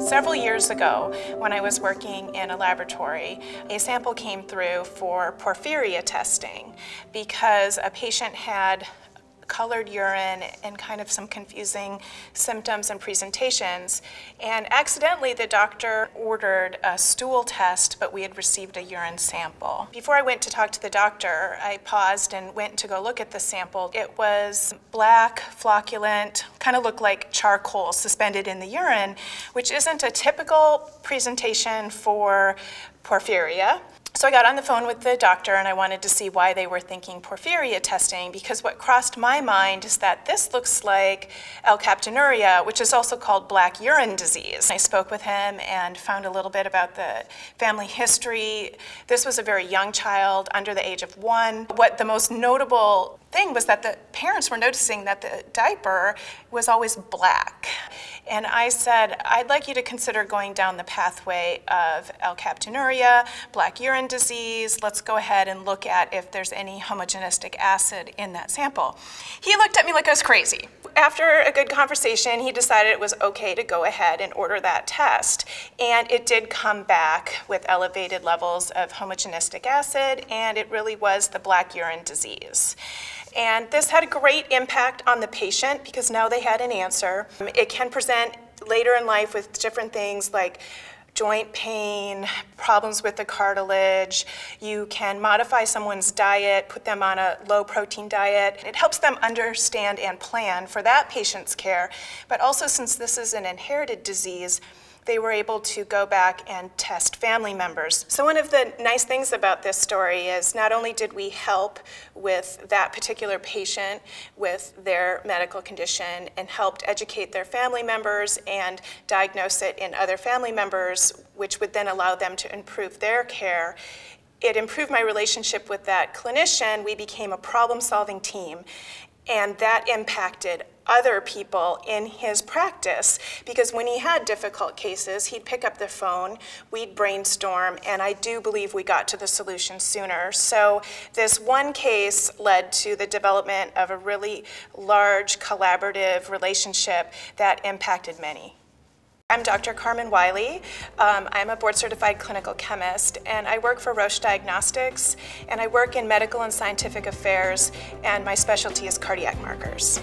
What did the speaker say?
Several years ago, when I was working in a laboratory, a sample came through for porphyria testing because a patient had colored urine and kind of some confusing symptoms and presentations. And accidentally, the doctor ordered a stool test, but we had received a urine sample. Before I went to talk to the doctor, I paused and went to go look at the sample. It was black, flocculent, kind of looked like charcoal suspended in the urine, which isn't a typical presentation for porphyria. So I got on the phone with the doctor and I wanted to see why they were thinking porphyria testing because what crossed my mind is that this looks like alkaptonuria, which is also called black urine disease. I spoke with him and found a little bit about the family history. This was a very young child under the age of one. What the most notable thing was that the parents were noticing that the diaper was always black. And I said, I'd like you to consider going down the pathway of alkaptonuria, black urine disease. Let's go ahead and look at if there's any homogentisic acid in that sample. He looked at me like I was crazy. After a good conversation, he decided it was okay to go ahead and order that test. And it did come back with elevated levels of homogentisic acid, and it really was the black urine disease. And this had a great impact on the patient because now they had an answer. It can present later in life with different things like joint pain, problems with the cartilage. You can modify someone's diet, put them on a low protein diet. It helps them understand and plan for that patient's care. But also, since this is an inherited disease, they were able to go back and test family members. So one of the nice things about this story is not only did we help with that particular patient with their medical condition and helped educate their family members and diagnose it in other family members, which would then allow them to improve their care, it improved my relationship with that clinician. We became a problem solving team. And that impacted other people in his practice because when he had difficult cases, he'd pick up the phone, we'd brainstorm, and I do believe we got to the solution sooner. So this one case led to the development of a really large collaborative relationship that impacted many. I'm Dr. Carmen Wiley. Um, I'm a board certified clinical chemist and I work for Roche Diagnostics and I work in medical and scientific affairs and my specialty is cardiac markers.